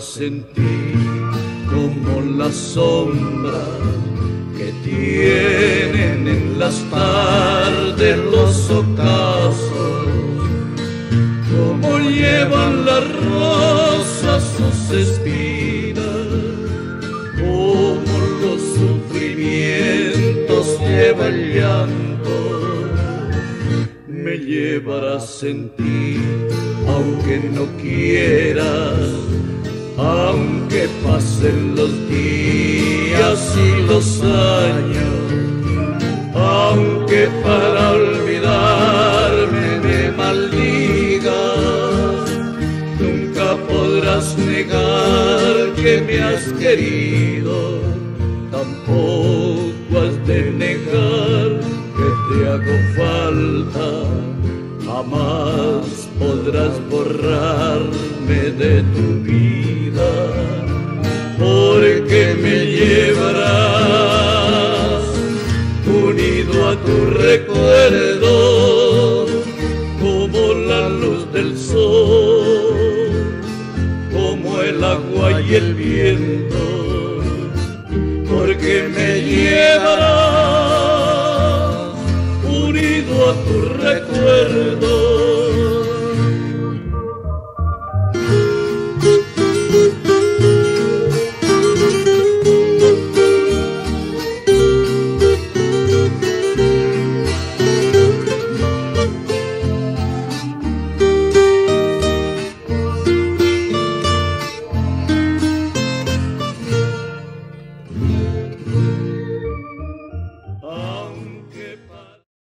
sentir como la sombra que tienen en las tardes los ocasos, como llevan las rosas sus espinas, como los sufrimientos lleva el llanto, me llevarás en ti, aunque no quieras aunque pasen los días y los años, aunque para olvidarme me maldigas, nunca podrás negar que me has querido, tampoco has de negar que te hago falta, jamás podrás borrarme de tu vida porque me llevarás unido a tu recuerdo como la luz del sol, como el agua y el viento, porque me llevarás tu recuerdo